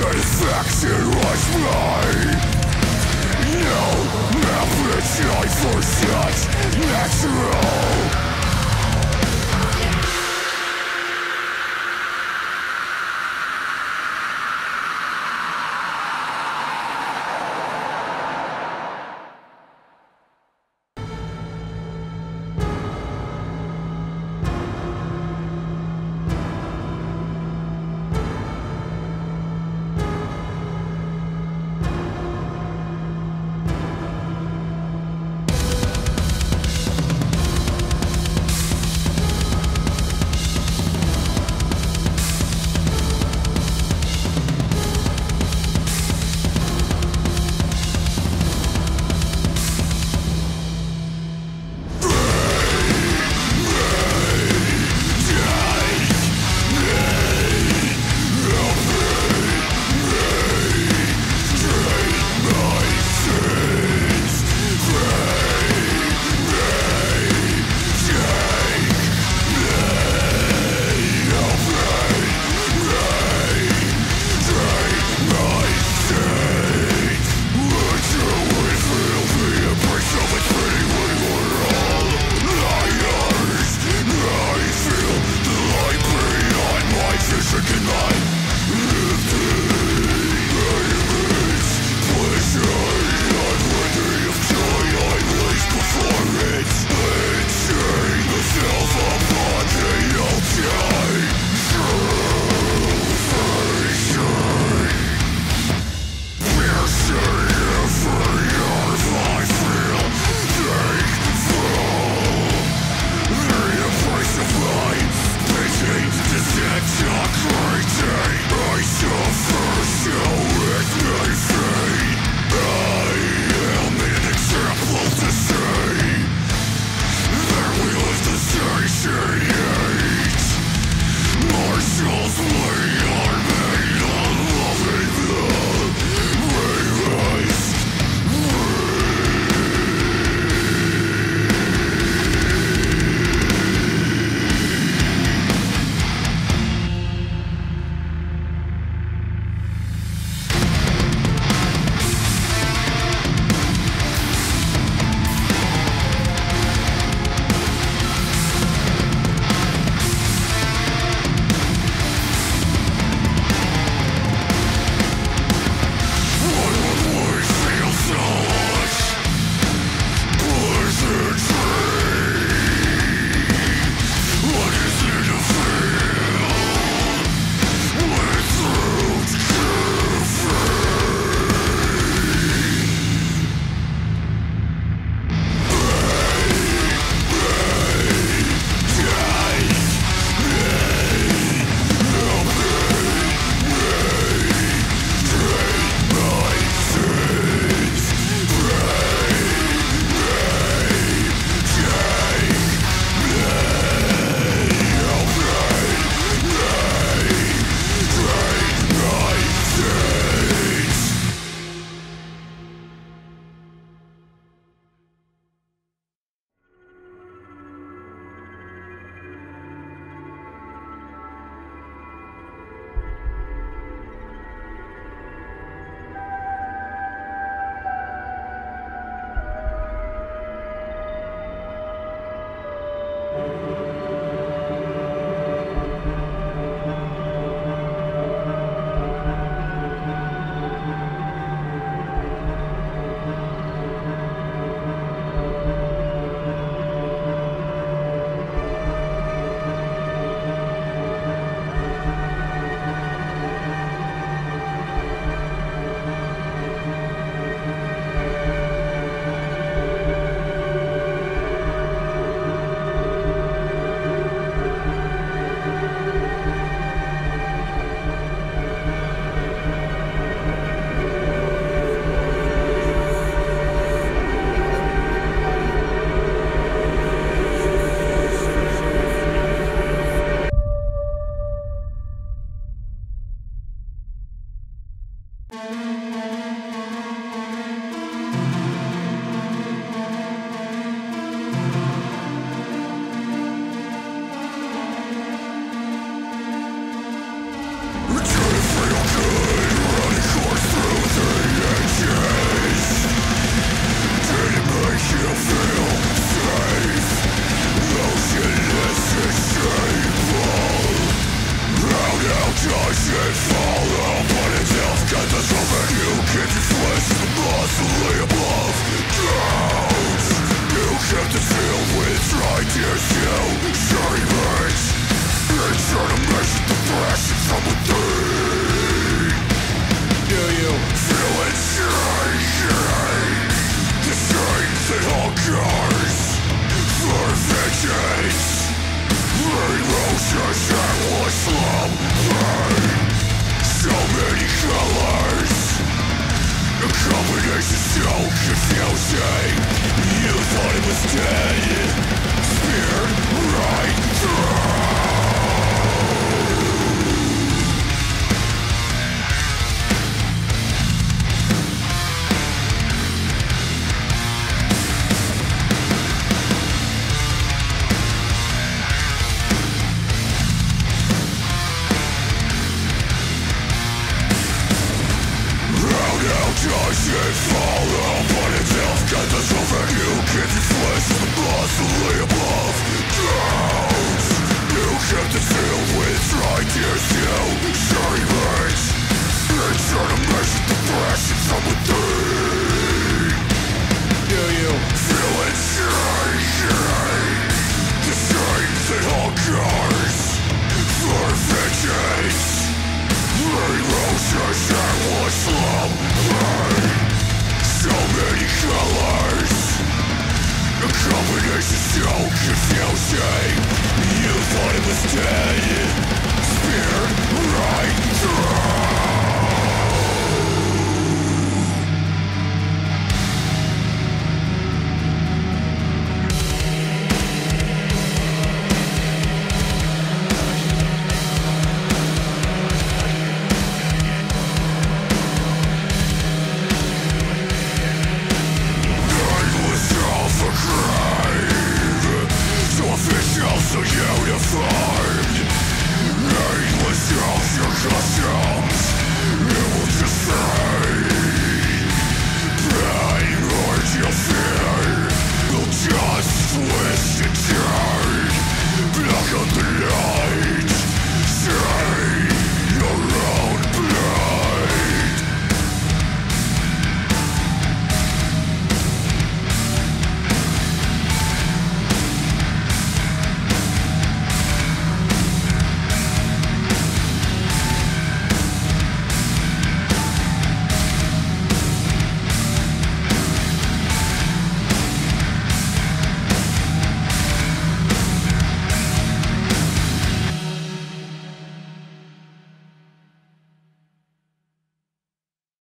Satisfaction was mine No method I for such natural! So many colors so confusing You thought it was dead Speared right through It filled with tears You shiny veins Insert a measure depression from within Do. You feel it? Shaking? The chains that all so confusing You thought it was dead Speared right through